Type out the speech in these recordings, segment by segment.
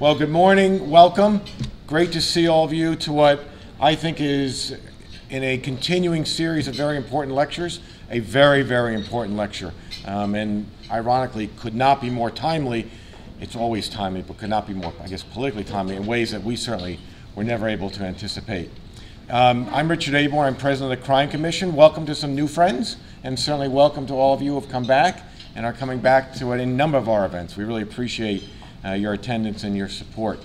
Well, good morning. Welcome. Great to see all of you to what I think is in a continuing series of very important lectures, a very, very important lecture. Um, and ironically, could not be more timely. It's always timely, but could not be more, I guess, politically timely in ways that we certainly were never able to anticipate. Um, I'm Richard Aborn. I'm president of the Crime Commission. Welcome to some new friends, and certainly welcome to all of you who have come back and are coming back to a number of our events. We really appreciate uh, your attendance and your support.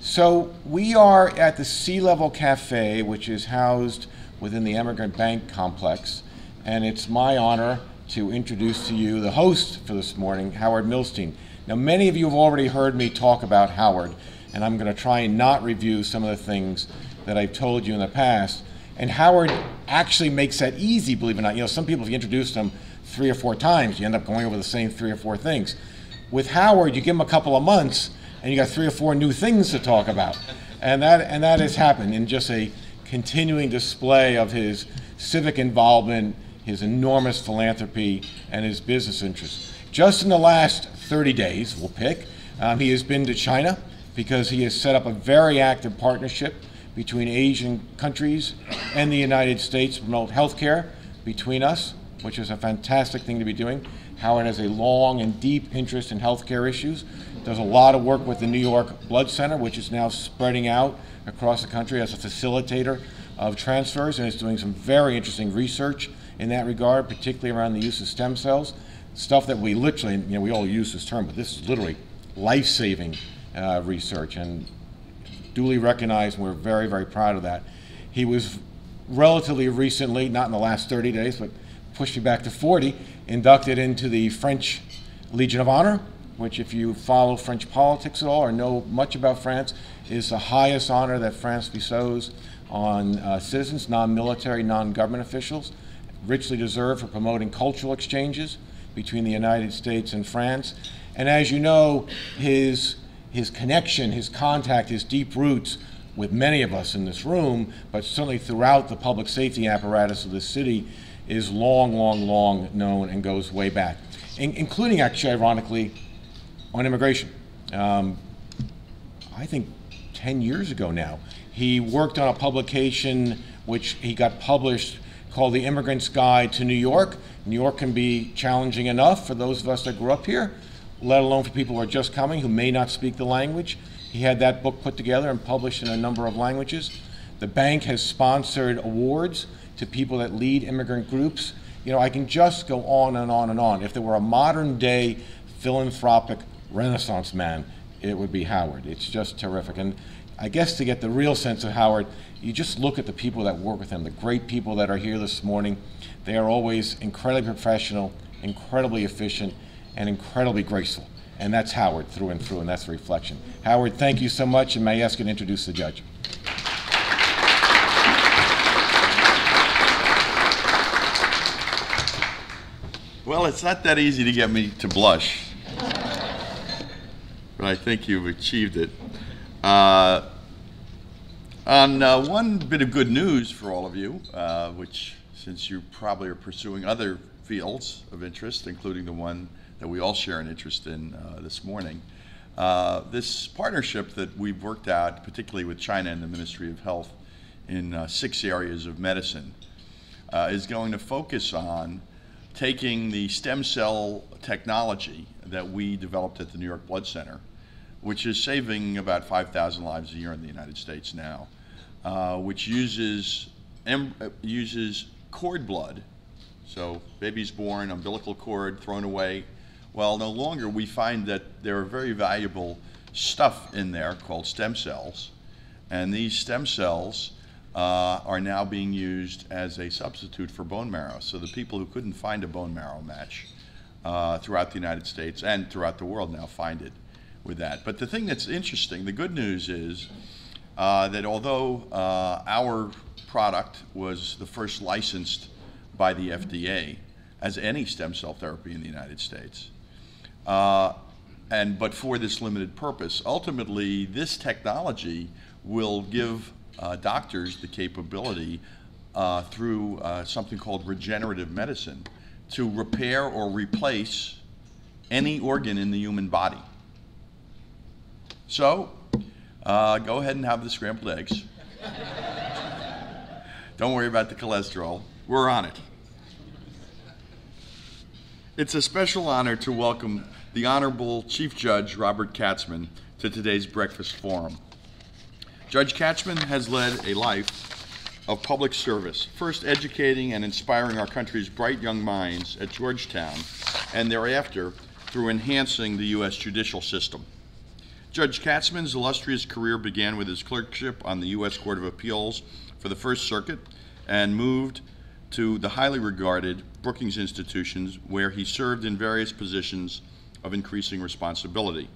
So we are at the Sea Level Cafe, which is housed within the Emigrant Bank complex, and it's my honor to introduce to you the host for this morning, Howard Milstein. Now, many of you have already heard me talk about Howard, and I'm going to try and not review some of the things that I've told you in the past. And Howard actually makes that easy, believe it or not. You know, some people, if you introduce them three or four times, you end up going over the same three or four things. With Howard, you give him a couple of months, and you got three or four new things to talk about. And that, and that has happened in just a continuing display of his civic involvement, his enormous philanthropy, and his business interests. Just in the last 30 days, we'll pick, um, he has been to China because he has set up a very active partnership between Asian countries and the United States to promote healthcare between us, which is a fantastic thing to be doing. Howard has a long and deep interest in healthcare issues, does a lot of work with the New York Blood Center, which is now spreading out across the country as a facilitator of transfers, and is doing some very interesting research in that regard, particularly around the use of stem cells. Stuff that we literally, you know, we all use this term, but this is literally life-saving uh, research and duly recognized, and we're very, very proud of that. He was relatively recently, not in the last 30 days, but pushed me back to 40, inducted into the French Legion of Honor, which, if you follow French politics at all or know much about France, is the highest honor that France bestows on uh, citizens, non military, non government officials, richly deserved for promoting cultural exchanges between the United States and France. And as you know, his, his connection, his contact, his deep roots with many of us in this room, but certainly throughout the public safety apparatus of the city, is long, long, long known and goes way back, in, including actually, ironically, on immigration. Um, I think 10 years ago now, he worked on a publication which he got published called The Immigrant's Guide to New York. New York can be challenging enough for those of us that grew up here, let alone for people who are just coming who may not speak the language. He had that book put together and published in a number of languages. The bank has sponsored awards to people that lead immigrant groups. You know, I can just go on and on and on. If there were a modern day philanthropic renaissance man, it would be Howard. It's just terrific. And I guess to get the real sense of Howard, you just look at the people that work with him, the great people that are here this morning. They are always incredibly professional, incredibly efficient, and incredibly graceful. And that's Howard through and through, and that's the reflection. Howard, thank you so much, and may I ask you to introduce the judge? Well, it's not that easy to get me to blush, but I think you've achieved it. Uh, on uh, one bit of good news for all of you, uh, which since you probably are pursuing other fields of interest, including the one that we all share an interest in uh, this morning, uh, this partnership that we've worked out, particularly with China and the Ministry of Health, in uh, six areas of medicine, is going to focus on taking the stem cell technology that we developed at the New York Blood Center, which is saving about 5,000 lives a year in the United States now, uh, which uses, uh, uses cord blood. So, baby's born, umbilical cord thrown away. Well, no longer we find that there are very valuable stuff in there called stem cells. And these stem cells uh, are now being used as a substitute for bone marrow. So the people who couldn't find a bone marrow match uh, throughout the United States and throughout the world now find it with that. But the thing that's interesting, the good news is uh, that although uh, our product was the first licensed by the FDA as any stem cell therapy in the United States, uh, and but for this limited purpose, ultimately this technology will give uh, doctors the capability uh, through uh, something called regenerative medicine to repair or replace any organ in the human body. So, uh, go ahead and have the scrambled eggs. Don't worry about the cholesterol. We're on it. It's a special honor to welcome the Honorable Chief Judge Robert Katzmann to today's breakfast forum. Judge Katzmann has led a life of public service, first educating and inspiring our country's bright young minds at Georgetown, and thereafter through enhancing the U.S. judicial system. Judge Katzmann's illustrious career began with his clerkship on the U.S. Court of Appeals for the First Circuit and moved to the highly regarded Brookings Institutions, where he served in various positions of increasing responsibility.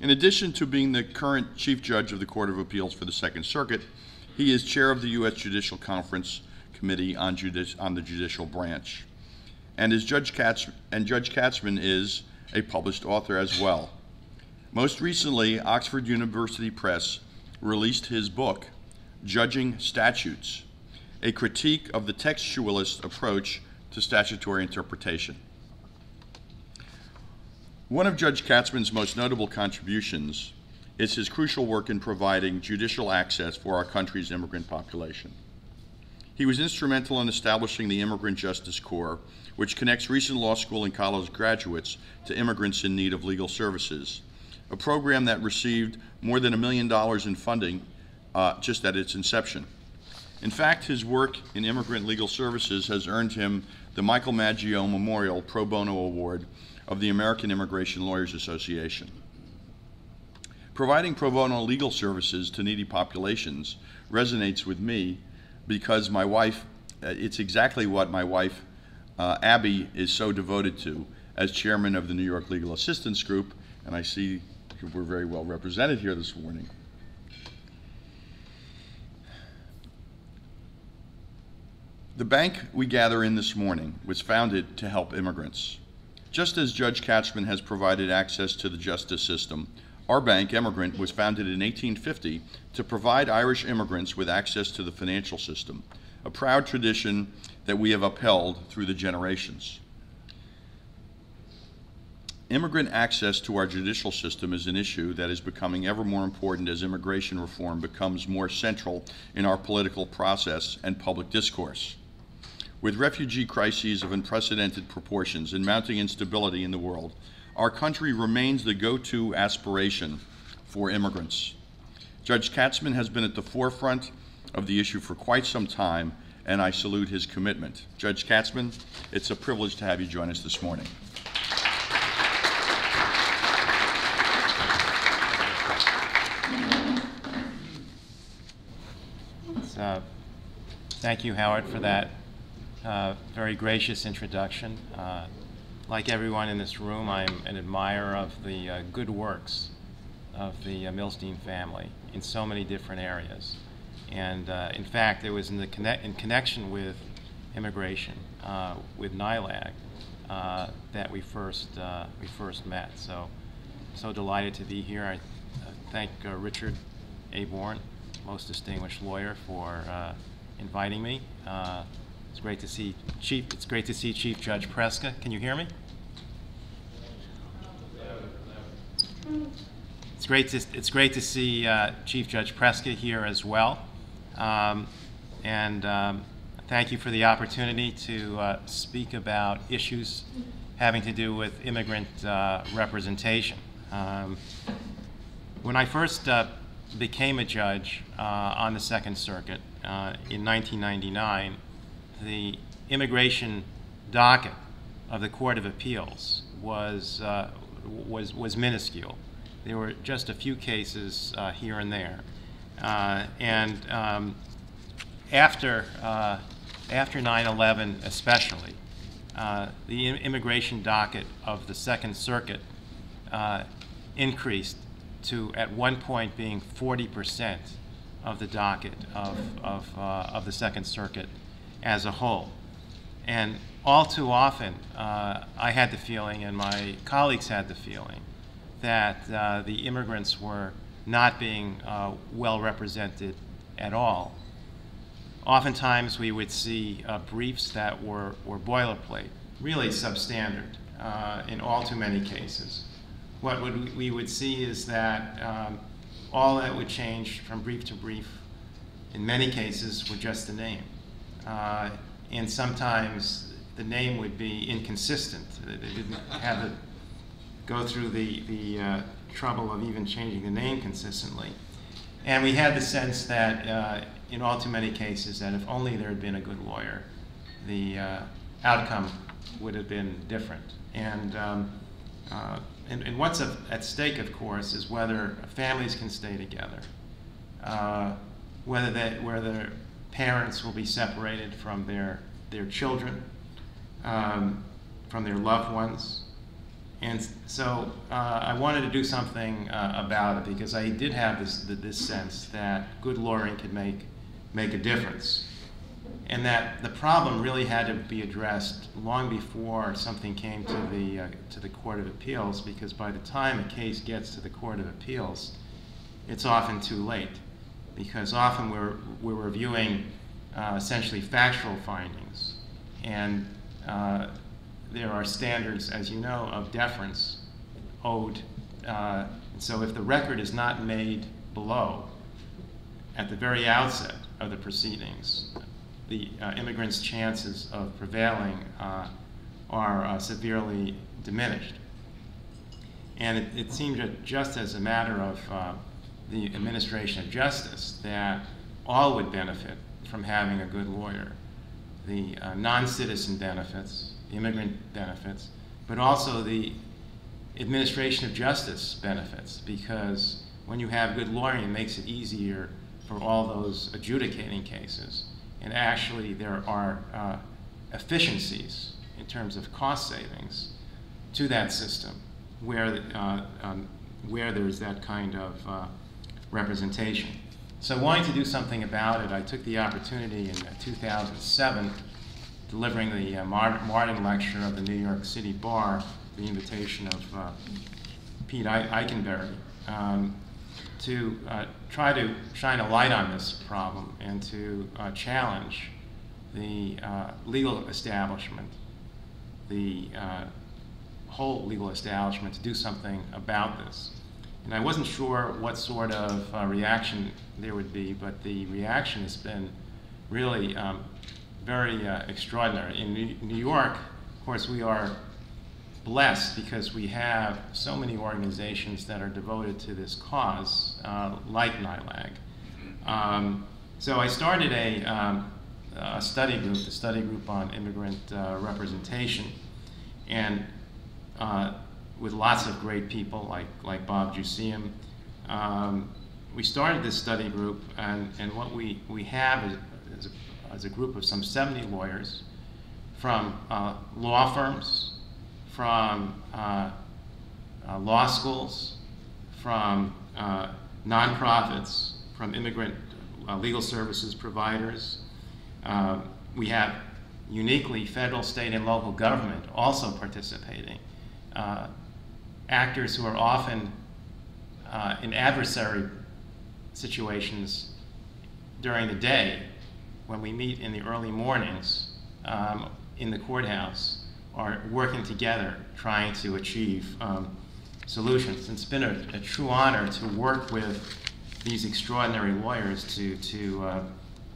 In addition to being the current Chief Judge of the Court of Appeals for the Second Circuit, he is chair of the U.S. Judicial Conference Committee on, on the Judicial Branch. And, as Judge Katz- and Judge Katzmann is a published author as well. Most recently, Oxford University Press released his book, Judging Statutes A Critique of the Textualist Approach to Statutory Interpretation. One of Judge Katzmann's most notable contributions is his crucial work in providing judicial access for our country's immigrant population. He was instrumental in establishing the Immigrant Justice Corps, which connects recent law school and college graduates to immigrants in need of legal services, a program that received more than a million dollars in funding uh, just at its inception. In fact, his work in immigrant legal services has earned him the Michael Maggio Memorial Pro Bono Award of the American Immigration Lawyers Association. Providing pro bono legal services to needy populations resonates with me because my wife, uh, it's exactly what my wife, uh, Abby, is so devoted to as chairman of the New York Legal Assistance Group, and I see we're very well represented here this morning. The bank we gather in this morning was founded to help immigrants. Just as Judge Katzmann has provided access to the justice system, our bank, Emigrant, was founded in 1850 to provide Irish immigrants with access to the financial system, a proud tradition that we have upheld through the generations. Immigrant access to our judicial system is an issue that is becoming ever more important as immigration reform becomes more central in our political process and public discourse. With refugee crises of unprecedented proportions and mounting instability in the world, our country remains the go to aspiration for immigrants. Judge Katzmann has been at the forefront of the issue for quite some time, and I salute his commitment. Judge Katzmann, it's a privilege to have you join us this morning. Uh, Thank you, Howard, for that uh, very gracious introduction. Uh, Like everyone in this room, I'm an admirer of the uh, good works of the uh, Milstein family in so many different areas. And uh, in fact, it was in, the conne- in connection with immigration, with NYLAG, that we first, we first met. So, so delighted to be here. I thank Richard Aborn, most distinguished lawyer, for inviting me. It's great to see Chief. It's great to see Chief Judge Preska. Can you hear me? It's great to it's great to see uh, Chief Judge Preska here as well, um, and um, thank you for the opportunity to uh, speak about issues having to do with immigrant uh, representation. Um, when I first uh, became a judge uh, on the Second Circuit uh, in 1999, the immigration docket of the Court of Appeals was, uh, was, was minuscule. There were just a few cases uh, here and there. Uh, and um, after, uh, after 9-11 especially, uh, the immigration docket of the Second Circuit uh, increased to, at one point, being 40% of the docket of, of, of the Second Circuit as a whole. And all too often, uh, I had the feeling, and my colleagues had the feeling, that uh, the immigrants were not being uh, well represented at all. Oftentimes, we would see uh, briefs that were, were boilerplate, really substandard uh, in all too many cases. what would, we would see is that um, all that would change from brief to brief, in many cases, were just the name. Uh, and sometimes the name would be inconsistent. They didn't have to go through the, the uh, trouble of even changing the name consistently. And we had the sense that uh, in all too many cases that if only there had been a good lawyer, the uh, outcome would have been different. And, um, uh, and, and, what's at stake, of course, is whether families can stay together, uh, whether, they, whether parents will be separated from their, their children, um, from their loved ones. And so uh, I wanted to do something uh, about it because I did have this, this sense that good lawyering could make, make a difference. And that the problem really had to be addressed long before something came to the, uh, to the Court of Appeals because by the time a case gets to the Court of Appeals, it's often too late because often we're, we're reviewing uh, essentially factual findings. And uh, there are standards, as you know, of deference owed. Uh, so if the record is not made below at the very outset of the proceedings, the uh, immigrant's chances of prevailing uh, are uh, severely diminished. And it, it seemed just as a matter of the administration of justice that all would benefit from having a good lawyer. The uh, non-citizen benefits, the immigrant benefits, but also the administration of justice benefits because when you have good lawyering, it makes it easier for all those adjudicating cases. And actually, there are uh, efficiencies in terms of cost savings to that system where, uh, um, where there's that kind of uh, representation. So wanting to do something about it, I took the opportunity in 2007, delivering the uh, Marden Lecture of the New York City Bar, the invitation of uh, Pete Eikenberry, um, to uh, try to shine a light on this problem and to uh, challenge the uh, legal establishment, the uh, whole legal establishment to do something about this. And I wasn't sure what sort of uh, reaction there would be, but the reaction has been really um, very uh, extraordinary. In New York, of course, we are blessed because we have so many organizations that are devoted to this cause, uh, like NYLAG. Um, so I started a, um, a, study group, the study group on immigrant uh, representation, and uh, with lots of great people like, like Bob Juceam. Um, we started this study group, and, and what we, we have is, is, a, is a group of some 70 lawyers from uh, law firms, from uh, uh, law schools, from uh, nonprofits, from immigrant uh, legal services providers. Uh, we have uniquely federal, state, and local government also participating actors who are often uh, in adversary situations during the day when we meet in the early mornings um, in the courthouse are working together trying to achieve um, solutions. It's been a, a, true honor to work with these extraordinary lawyers to, to uh,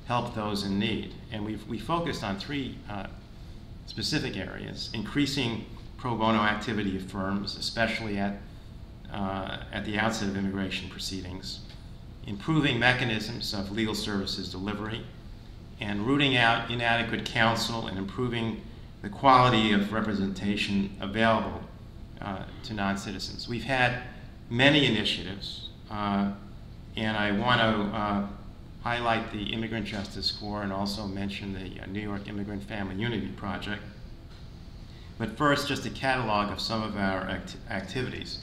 help those in need. And we've we focused on three uh, specific areas, increasing pro bono activity of firms, especially at, uh, at the outset of immigration proceedings, improving mechanisms of legal services delivery, and rooting out inadequate counsel and improving the quality of representation available uh, to non-citizens. We've had many initiatives, uh, and I want to uh, highlight the Immigrant Justice Corps and also mention the uh, New York Immigrant Family Unity Project. But first, just a catalog of some of our act activities.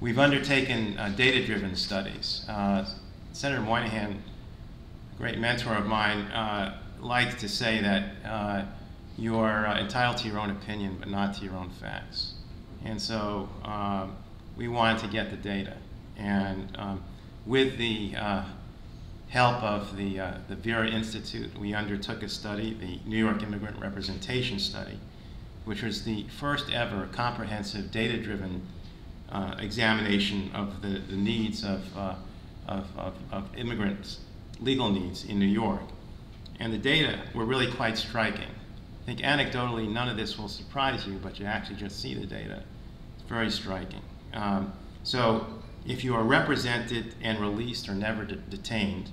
We've undertaken uh, data-driven studies. Uh, Senator Moynihan, a great mentor of mine, uh, likes to say that uh, you are uh, entitled to your own opinion, but not to your own facts. And so um, we wanted to get the data. And um, with the uh, help of the, the Vera Institute, we undertook a study, the New York Immigrant Representation Study, which was the first ever comprehensive data-driven uh, examination of the, the needs of, uh, of, of, of immigrants, legal needs in New York. And the data were really quite striking. I think anecdotally, none of this will surprise you, but you actually just see the data. It's very striking. Um, so if you are represented and released or never de detained,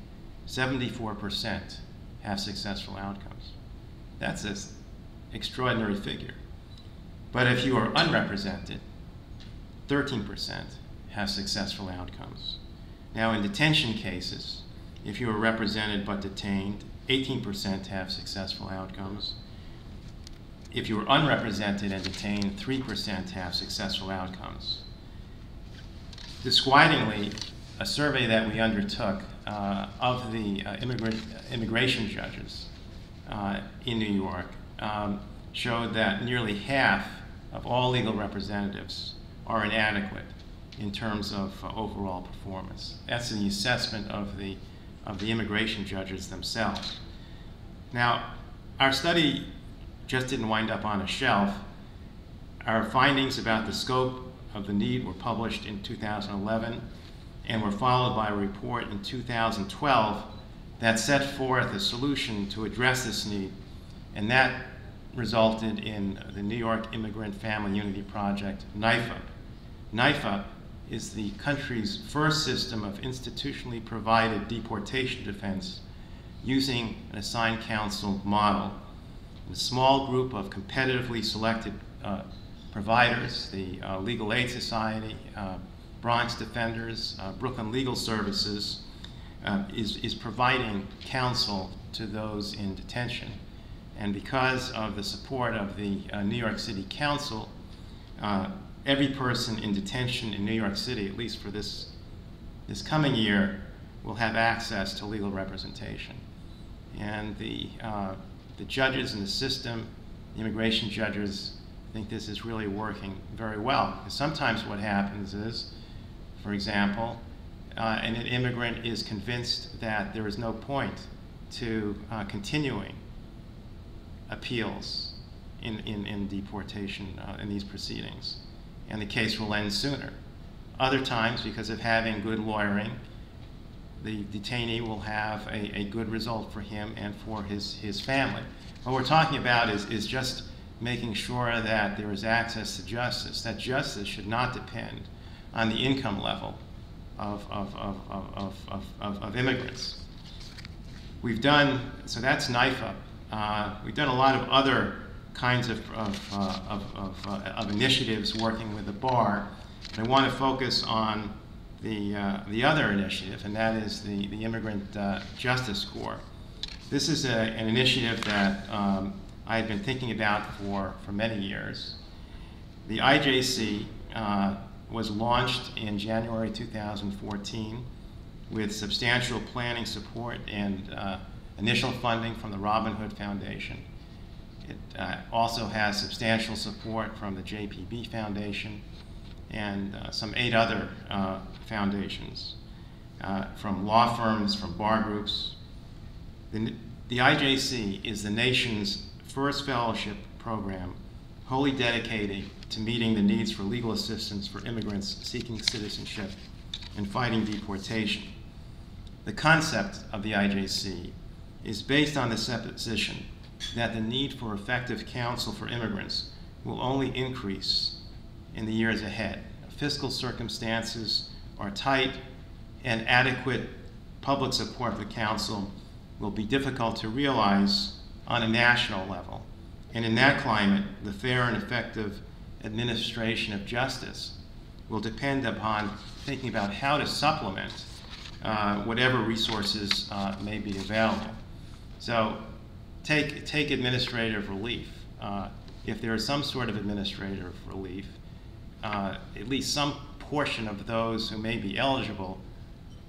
74% have successful outcomes. That's an extraordinary figure. But if you are unrepresented, 13% have successful outcomes. Now, in detention cases, if you are represented but detained, 18% have successful outcomes. If you are unrepresented and detained, 3% have successful outcomes. Disquietingly, a survey that we undertook uh, of the uh, immigrant, immigration judges uh, in New York um, showed that nearly half of all legal representatives are inadequate in terms of uh, overall performance. That's the assessment of the, of the immigration judges themselves. Now, our study just didn't wind up on a shelf. Our findings about the scope of the need were published in 2011 and were followed by a report in 2012 that set forth a solution to address this need. And that resulted in the New York Immigrant Family Unity Project, NYFUP. NYFUP is the country's first system of institutionally provided deportation defense using an assigned counsel model. A small group of competitively selected uh, providers, the uh, Legal Aid Society, uh, Bronx Defenders, uh, Brooklyn Legal Services, uh, is, is providing counsel to those in detention. And because of the support of the uh, New York City Council, uh, every person in detention in New York City, at least for this, this coming year, will have access to legal representation. And the, uh, the judges in the system, the immigration judges, think this is really working very well. Sometimes what happens is, for example, uh, an immigrant is convinced that there is no point to uh, continuing appeals in, in, in deportation uh, in these proceedings, and the case will end sooner. Other times, because of having good lawyering, the detainee will have a, a good result for him and for his, his family. What we're talking about is, is just making sure that there is access to justice, that justice should not depend on the income level of, of, of, of, of, of, of immigrants. We've done, so that's NYFUP. Uh, we've done a lot of other kinds of, of, uh, of, of, uh, of, initiatives working with the bar. But I want to focus on the, uh, the other initiative, and that is the, the Immigrant uh, Justice Corps. This is a, an initiative that um, I had been thinking about for, for many years. The IJC was launched in January 2014 with substantial planning support and uh, initial funding from the Robin Hood Foundation. It uh, also has substantial support from the JPB Foundation and uh, some eight other uh, foundations, uh, from law firms, from bar groups. The, the IJC is the nation's first fellowship program wholly dedicated to meeting the needs for legal assistance for immigrants seeking citizenship and fighting deportation. The concept of the IJC is based on the supposition that the need for effective counsel for immigrants will only increase in the years ahead. Fiscal circumstances are tight, and adequate public support for counsel will be difficult to realize on a national level. And in that climate, the fair and effective administration of justice will depend upon thinking about how to supplement uh, whatever resources uh, may be available. So take, take administrative relief. Uh, if there is some sort of administrative relief, uh, at least some portion of those who may be eligible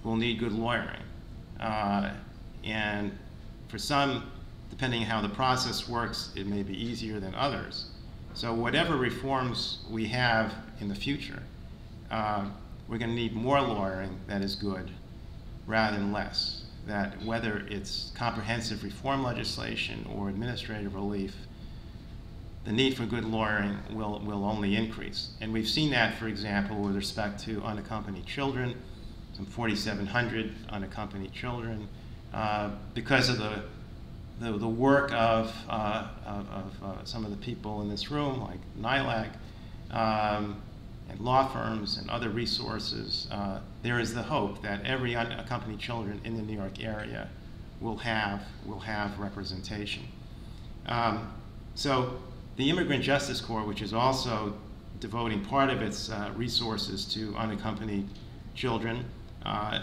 will need good lawyering. Uh, and for some, depending on how the process works, it may be easier than others. So whatever reforms we have in the future, uh, we're going to need more lawyering that is good rather than less. That whether it's comprehensive reform legislation or administrative relief, the need for good lawyering will, will only increase. And we've seen that, for example, with respect to unaccompanied children, some 4,700 unaccompanied children, uh, because of the, the, the work of, uh, of, of uh, some of the people in this room, like NYLAG, um, and law firms and other resources, uh, there is the hope that every unaccompanied children in the New York area will have, will have representation. Um, so the Immigrant Justice Corps, which is also devoting part of its uh, resources to unaccompanied children, uh,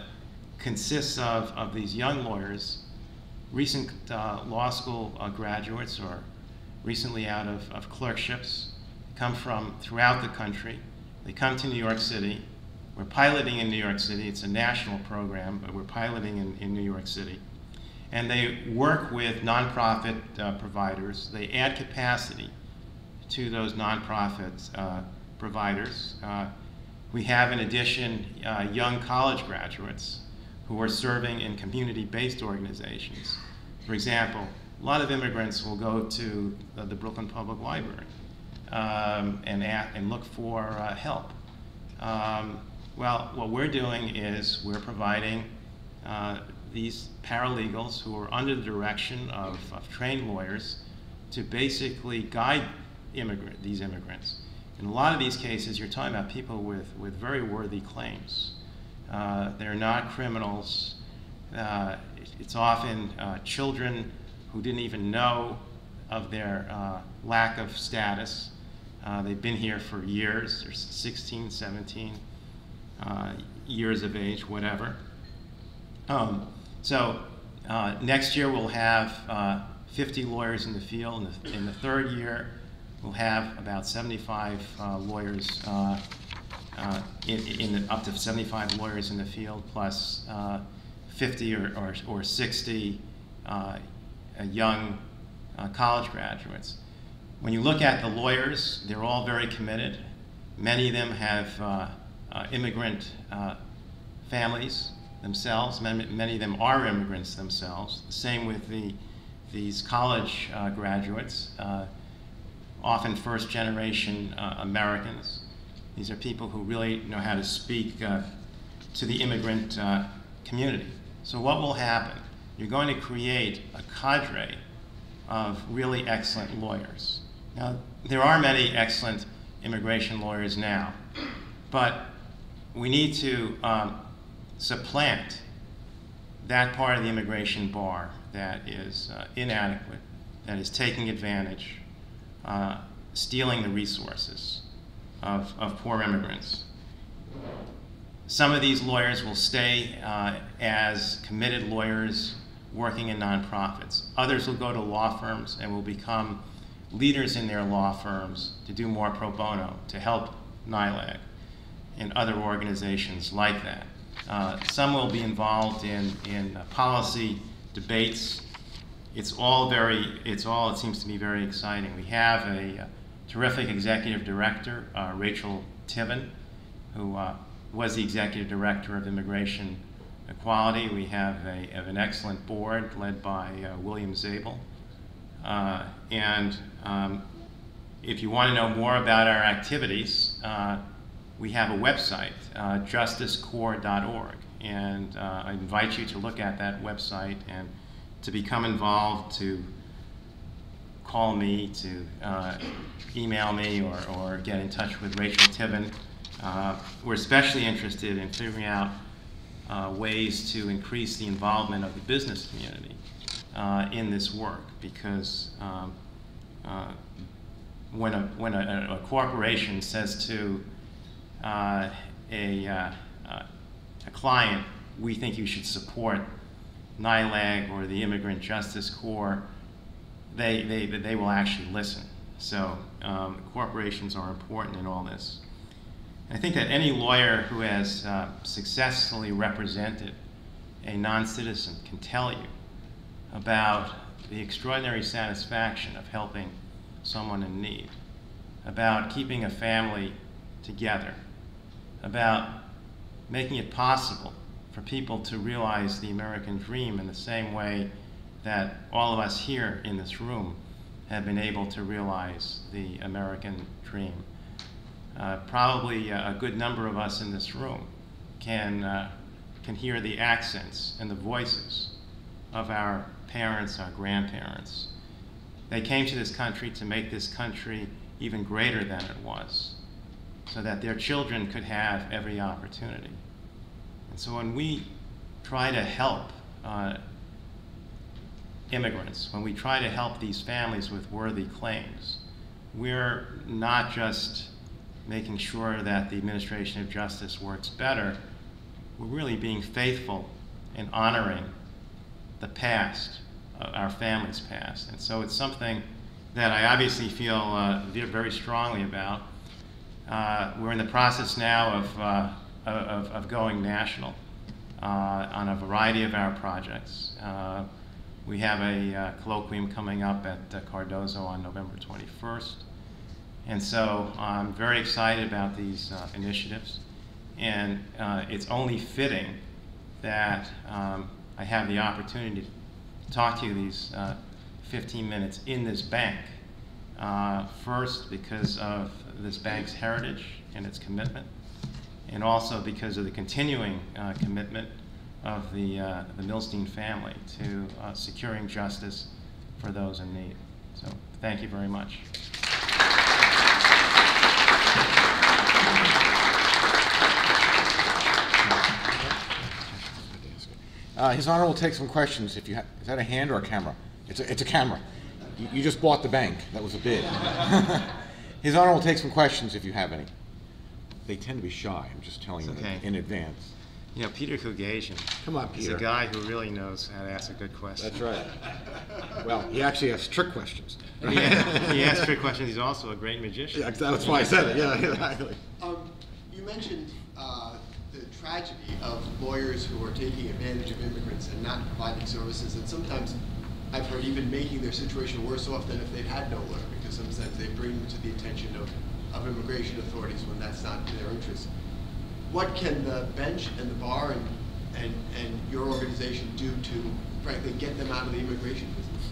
consists of, of these young lawyers, recent uh, law school uh, graduates or recently out of, of clerkships, come from throughout the country. They come to New York City. We're piloting in New York City. It's a national program, but we're piloting in, in New York City. And they work with nonprofit uh, providers. They add capacity to those nonprofit uh, providers. Uh, we have, in addition, uh, young college graduates who are serving in community-based organizations. For example, a lot of immigrants will go to the Brooklyn Public Library um, and, and look for uh, help. Um, well, what we're doing is we're providing uh, these paralegals who are under the direction of, of trained lawyers to basically guide immigrant, these immigrants. In a lot of these cases, you're talking about people with, with very worthy claims. Uh, they're not criminals. Uh, it's often uh, children who didn't even know of their uh, lack of status. Uh, they've been here for years, they're 16, 17 uh, years of age, whatever. Um, so next year we'll have 50 lawyers in the field. In the, in the third year, we'll have about 75 lawyers uh, in, in the, up to 75 lawyers in the field, plus uh, 50 or, or, or 60 uh, young uh, college graduates. When you look at the lawyers, they're all very committed. Many of them have uh, uh, immigrant families themselves. Many, of them are immigrants themselves. The same with the, these college graduates, often first generation Americans. These are people who really know how to speak uh, to the immigrant uh, community. So what will happen? You're going to create a cadre of really excellent lawyers. Now, there are many excellent immigration lawyers now, but we need to um, supplant that part of the immigration bar that is uh, inadequate, that is taking advantage, uh, stealing the resources of, of poor immigrants. Some of these lawyers will stay uh, as committed lawyers working in nonprofits. Others will go to law firms and will become leaders in their law firms to do more pro bono, to help NYLAG and other organizations like that. Uh, some will be involved in, in uh, policy debates. It's all very, it's all, it seems to be very exciting. We have a, uh, terrific executive director, uh, Rachel Tiven, who uh, was the executive director of Immigration Equality. We have, a, have an excellent board led by uh, William Zabel. Uh, and um, if you want to know more about our activities, uh, we have a website, uh, justicecorps.org. And I invite you to look at that website and to become involved, to call me, to uh, email me, or, or get in touch with Rachel Tiven. Uh, we're especially interested in figuring out uh, ways to increase the involvement of the business community uh, in this work because um, uh, when, a, when a, a, corporation says to uh, a, a client, we think you should support NYLAG or the Immigrant Justice Corps, they, they, they will actually listen. So um, corporations are important in all this. I think that any lawyer who has uh, successfully represented a non-citizen can tell you about the extraordinary satisfaction of helping someone in need, about keeping a family together, about making it possible for people to realize the American dream in the same way that all of us here in this room have been able to realize the American dream. Uh, probably a, a good number of us in this room can, uh, can hear the accents and the voices of our parents, our grandparents. They came to this country to make this country even greater than it was, so that their children could have every opportunity. And so when we try to help uh, immigrants, when we try to help these families with worthy claims, we're not just making sure that the administration of justice works better, we're really being faithful in honoring the past, uh, our family's past. And so it's something that I obviously feel uh, very strongly about. Uh, we're in the process now of, uh, of, of, going national uh, on a variety of our projects. We have a colloquium coming up at Cardozo on November 21st. And so I'm very excited about these initiatives. And it's only fitting that um, I have the opportunity talk to you these uh, 15 minutes in this bank. Uh, first, because of this bank's heritage and its commitment, and also because of the continuing uh, commitment of the, uh, the Milstein family to uh, securing justice for those in need. So thank you very much. Uh, His Honor will take some questions if you have, is that a hand or a camera? It's a, it's a camera. You, you just bought the bank. That was a bid. His Honor will take some questions if you have any. They tend to be shy, I'm just telling It's you okay. in advance. You know, Peter Kougasian. Come on, He's a guy who really knows how to ask a good question. That's right. Well, he actually has trick questions. And he, he asks trick questions. He's also a great magician. Yeah, that's why I said it, yeah, exactly. Um, you mentioned, uh, the tragedy of lawyers who are taking advantage of immigrants and not providing services, and sometimes I've heard even making their situation worse off than if they'd had no lawyer, because sometimes they bring them to the attention of, of immigration authorities when that's not in their interest. What can the bench and the bar and, and, and your organization do to frankly get them out of the immigration business?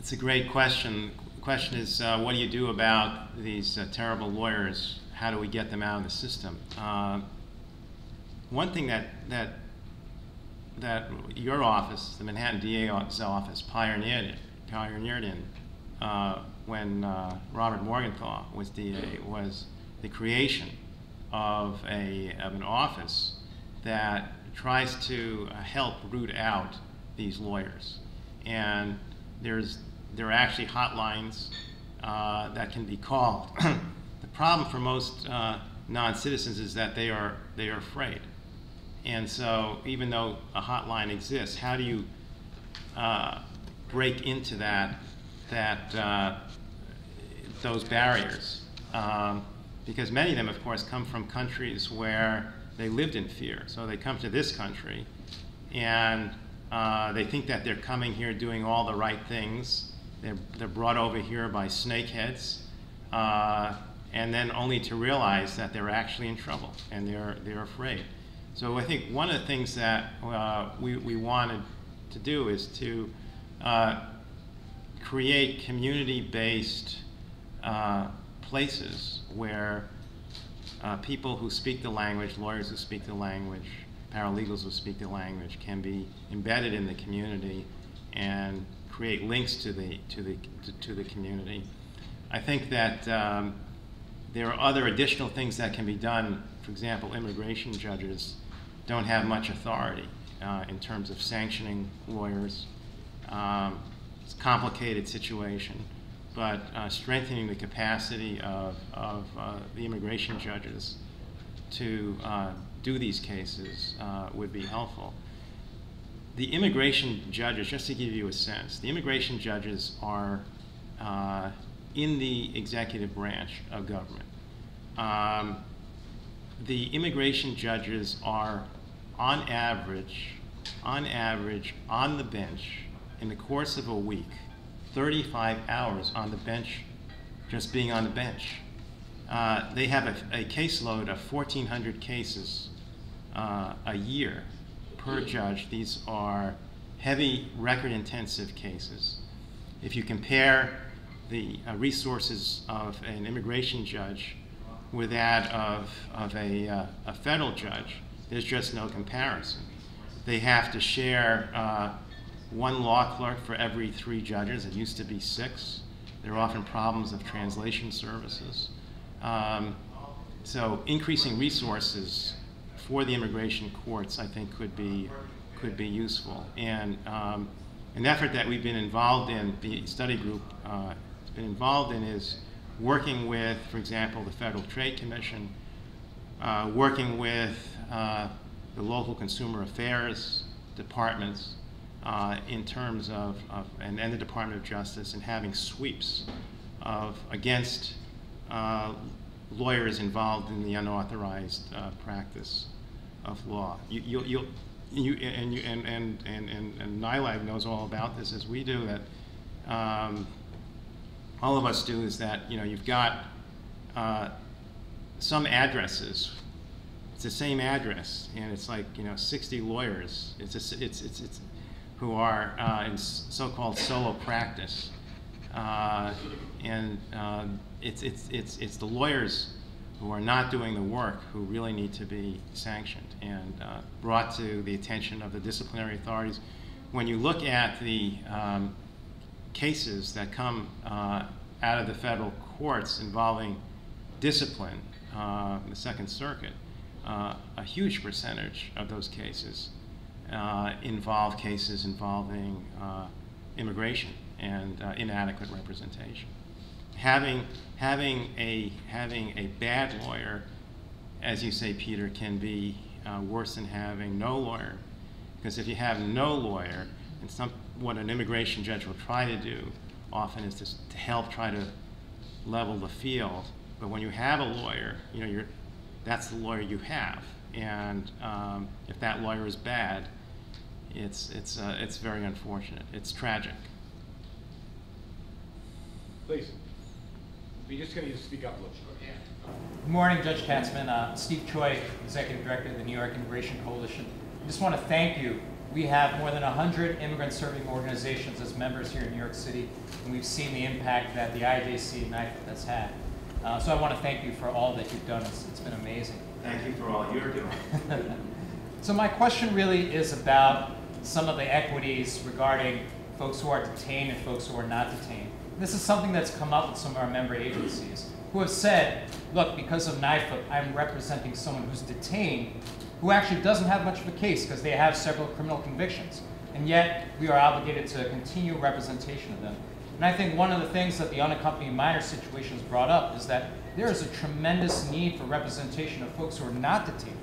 It's a great question. The question is, uh, what do you do about these uh, terrible lawyers? How do we get them out of the system? Uh, one thing that, that, that your office, the Manhattan DA's office, pioneered, pioneered in uh, when uh, Robert Morgenthau was DA was the creation of, a, of an office that tries to uh, help root out these lawyers. And there's, there are actually hotlines uh, that can be called. problem for most uh, non-citizens is that they are, they are afraid. And so even though a hotline exists, how do you uh, break into that, that, uh, those barriers? Um, because many of them, of course, come from countries where they lived in fear. So they come to this country and uh, they think that they're coming here doing all the right things. They're, they're brought over here by snakeheads, uh, and then only to realize that they're actually in trouble and they're, they're afraid. So I think one of the things that uh, we, we wanted to do is to uh, create community-based uh, places where uh, people who speak the language, lawyers who speak the language, paralegals who speak the language can be embedded in the community and create links to the, to the, to, to the community. I think that um, there are other additional things that can be done. For example, immigration judges don't have much authority uh, in terms of sanctioning lawyers. Um, it's a complicated situation but uh, strengthening the capacity of, of uh, the immigration judges to uh, do these cases uh, would be helpful. The immigration judges, just to give you a sense, the immigration judges are uh, in the executive branch of government. Um, the immigration judges are, on average, on average, on the bench in the course of a week 35 hours on the bench, just being on the bench. Uh, they have a, a, caseload of 1,400 cases uh, a year per judge. These are heavy record intensive cases. if you compare the uh, resources of an immigration judge with that of, of a, uh, a federal judge, there's just no comparison. They have to share uh, one law clerk for every three judges. It used to be six. There are often problems of translation services. Um, so increasing resources for the immigration courts, I think, could be could be useful. And um, an effort that we've been involved in, the study group uh, involved in, is working with, for example, the Federal Trade Commission, uh, working with uh, the local consumer affairs departments uh, in terms of, of and, and the Department of Justice, and having sweeps of against uh, lawyers involved in the unauthorized uh, practice of law. You, you, you'll, you, and, you, and, and, and, and, and NYLAG knows all about this as we do, that um, all of us do, is that, you know, you've got uh, some addresses, it's the same address, and it's like, you know, 60 lawyers, it's, a, it's, it's, it's, who are uh, in so-called solo practice. Uh, and uh, it's, it's, it's, it's the lawyers who are not doing the work who really need to be sanctioned and uh, brought to the attention of the disciplinary authorities. When you look at the um, cases that come uh, out of the federal courts involving discipline, uh, the Second Circuit, uh, a huge percentage of those cases uh, involve cases involving uh, immigration and inadequate representation. Having having a having a bad lawyer, as you say, Peter, can be worse than having no lawyer, because if you have no lawyer, and some what an immigration judge will try to do often is to, to help try to level the field. But when you have a lawyer, you know you're that's the lawyer you have, and um, if that lawyer is bad, it's it's uh, it's very unfortunate. It's tragic. Please. We're just going to speak up a little. Good morning, Judge Katzmann. Uh, Steve Choi, Executive Director of the New York Immigration Coalition. I just want to thank you. We have more than 100 immigrant serving organizations as members here in New York City, and we've seen the impact that the IJC and NYIFUP has had. Uh, so I want to thank you for all that you've done. It's, it's been amazing. Thank you for all you're doing. so my question really is about some of the equities regarding folks who are detained and folks who are not detained. This is something that's come up with some of our member agencies who have said, look, because of NYIFUP, I'm representing someone who's detained who actually doesn't have much of a case because they have several criminal convictions. And yet, we are obligated to continue representation of them. And I think one of the things that the unaccompanied minor situation has brought up is that there is a tremendous need for representation of folks who are not detained.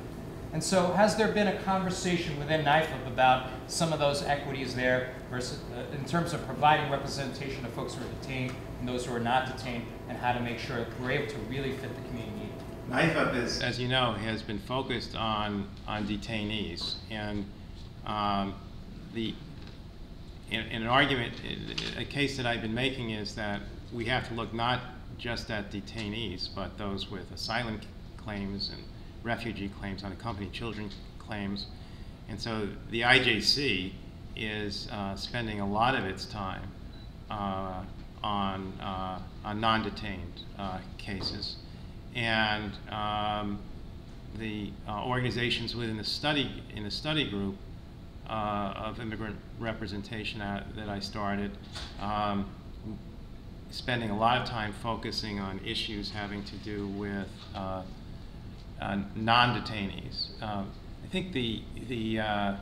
And so has there been a conversation within NYIFUP about some of those equities there versus, uh, in terms of providing representation of folks who are detained and those who are not detained and how to make sure that we're able to really fit the community is, as you know, has been focused on, on detainees. And um, the, in, in an argument, a case that I've been making is that we have to look not just at detainees, but those with asylum claims and refugee claims, unaccompanied children claims. And so the IJC is uh, spending a lot of its time uh, on, uh, on non-detained uh, cases. And um, the uh, organizations within the study, in the study group uh, of immigrant representation that I started, um, spending a lot of time focusing on issues having to do with uh, non-detainees. Um, I think the the uh,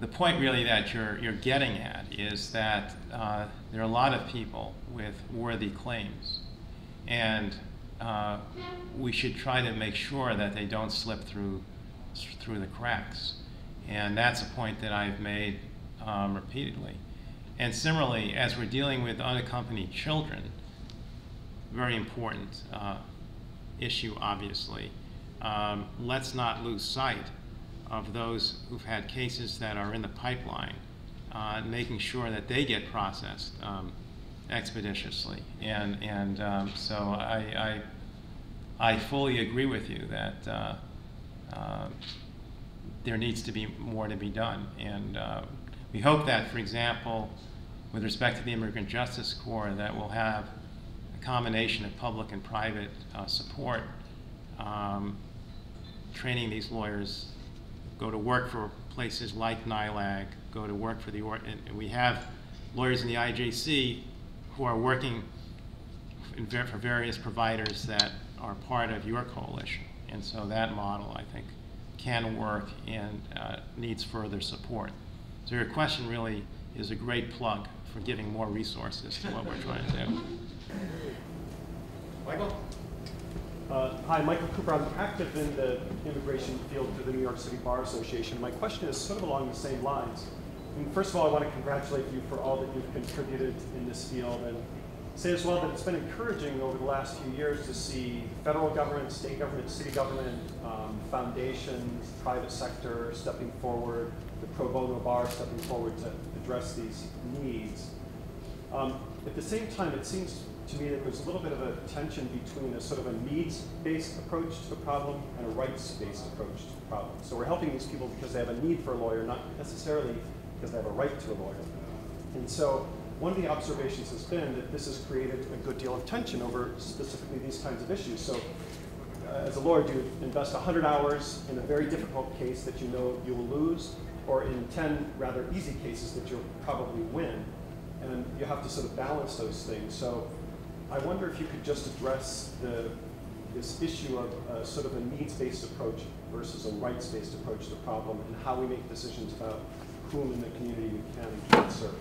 the point really that you're you're getting at is that uh, there are a lot of people with worthy claims, and uh, we should try to make sure that they don't slip through through the cracks. And that's a point that I've made um, repeatedly. And similarly, as we're dealing with unaccompanied children, very important. Uh, issue, obviously. Um, let's not lose sight of those who've had cases that are in the pipeline, uh, making sure that they get processed um, expeditiously. And, and um, so I, I, I, fully agree with you that uh, uh, there needs to be more to be done. And uh, we hope that, for example, with respect to the Immigrant Justice Corps that we'll have a combination of public and private uh, support, um, training these lawyers, go to work for places like NYLAG, go to work for the, or- and we have lawyers in the IJC who are working in ver- for various providers that are part of your coalition. And so that model, I think, can work and uh, needs further support. So your question really is a great plug for giving more resources to what we're trying to do. Michael? Uh, Hi, Michael Cooper. I'm active in the immigration field through the New York City Bar Association. My question is sort of along the same lines. And first of all, I want to congratulate you for all that you've contributed in this field and say as well that it's been encouraging over the last few years to see federal government, state government, city government, um, foundations, private sector stepping forward, the pro bono bar stepping forward to address these needs. Um, at the same time, it seems to me that there's a little bit of a tension between a sort of a needs-based approach to the problem and a rights-based approach to the problem. So we're helping these people because they have a need for a lawyer, not necessarily because they have a right to a lawyer. And so one of the observations has been that this has created a good deal of tension over specifically these kinds of issues. So uh, as a lawyer, do you invest 100 hours in a very difficult case that you know you will lose, or in 10 rather easy cases that you'll probably win? And you have to sort of balance those things. So I wonder if you could just address the, this issue of uh, sort of a needs-based approach versus a rights-based approach to the problem, and how we make decisions about whom in the community we can and can't serve.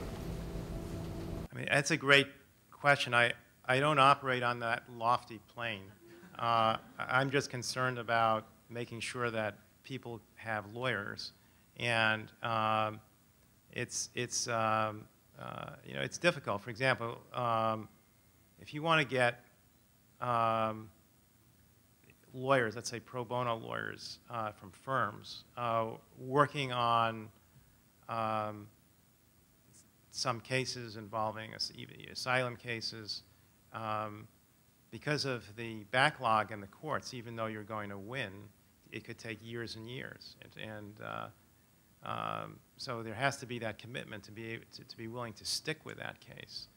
I mean, that's a great question. I, I don't operate on that lofty plane. Uh, I'm just concerned about making sure that people have lawyers. And um, it's, it's, um, uh, you know, it's difficult. For example, um, if you want to get um, lawyers, let's say pro bono lawyers uh, from firms, uh, working on um, some cases involving asylum cases, um, because of the backlog in the courts, even though you're going to win, it could take years and years. And, and uh, um, so there has to be that commitment to be, to, to be willing to stick with that case.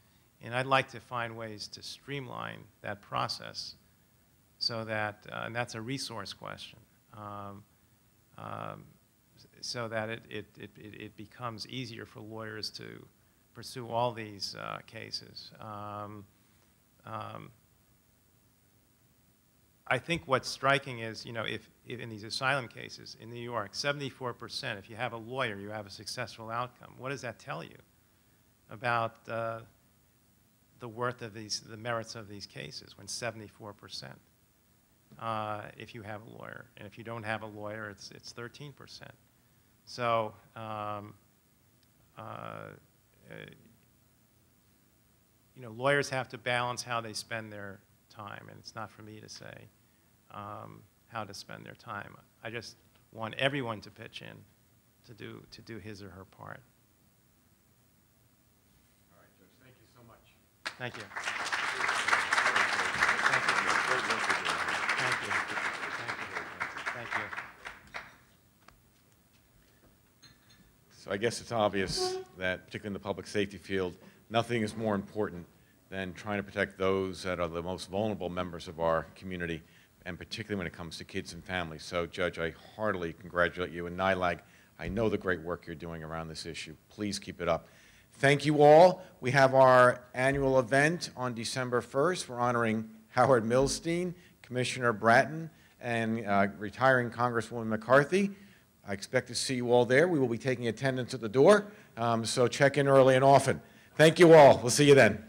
And I'd like to find ways to streamline that process so that, uh, and that's a resource question. Um, um, so that it, it, it, it becomes easier for lawyers to pursue all these uh, cases. Um, um, I think what's striking is, you know, if, if in these asylum cases in New York, 74%, if you have a lawyer, you have a successful outcome. What does that tell you about uh, the worth of these, the merits of these cases when 74%? Uh, if you have a lawyer, and if you don't have a lawyer, it's, it's 13%. So, um, uh, you know, lawyers have to balance how they spend their time, and it's not for me to say um, how to spend their time. I just want everyone to pitch in to do, to do his or her part. All right, Judge, thank you so much. Thank you. Thank you. Thank you. Thank you. Thank you. So I guess it's obvious that, particularly in the public safety field, nothing is more important than trying to protect those that are the most vulnerable members of our community, and particularly when it comes to kids and families. So, Judge, I heartily congratulate you and NYLAG. I know the great work you're doing around this issue. Please keep it up. Thank you all. We have our annual event on December 1st. We're honoring Howard Milstein, Commissioner Bratton, and uh, retiring Congresswoman McCarthy. I expect to see you all there. We will be taking attendance at the door, um, so check in early and often. Thank you all. We'll see you then.